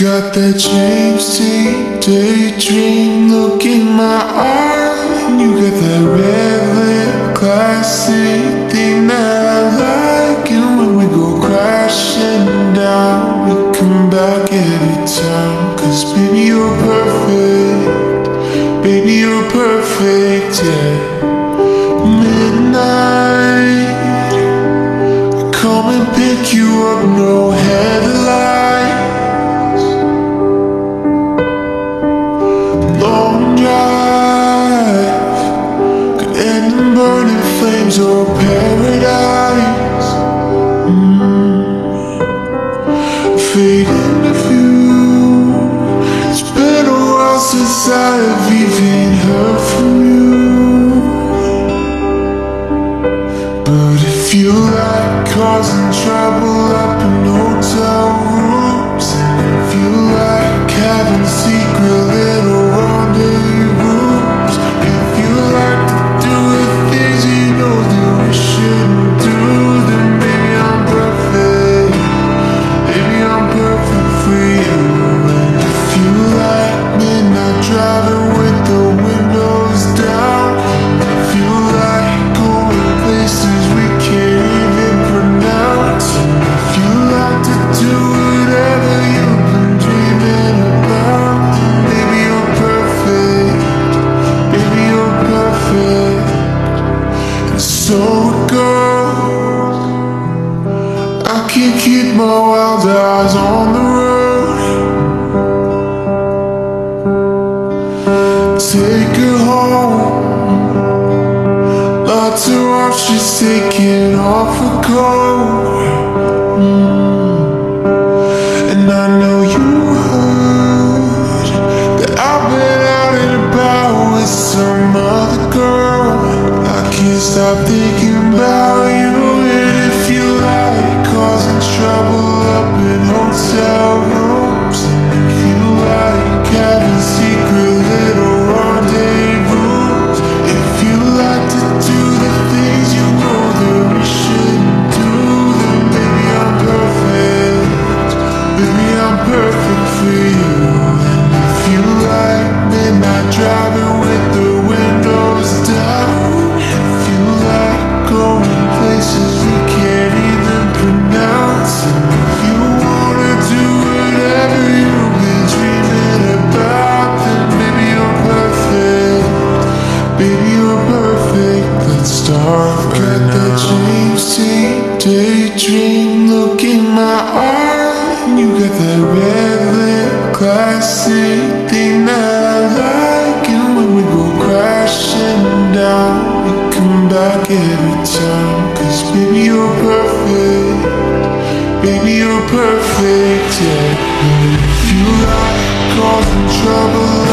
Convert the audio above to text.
Got that James Dean daydream look in my eye. And you got that red lip, classy thing that I like. And when we go crashing down, we come back every time. Cause baby, you're perfect. Baby, you're perfect, yeah. Midnight, I come and pick you up, no flames or paradise. Mm. Fade into view. It's been a while since I have even heard And so. I can't keep my wild eyes on the road. Take her home. Lots of off, she's taking off her coat. And I know you heard that I've been out and about with some other girl. I can't stop thinking about you. If you like causing trouble up in hotel rooms, if you like having secret little if you like to do the things you know that we shouldn't do, then I'm perfect. I'm perfect Dean daydream look in my eye. You got that red lip, classy thing that I like. And when we go crashing down, we come back every time. Cause baby, you're perfect. Baby, you're perfect, yeah. You like causing trouble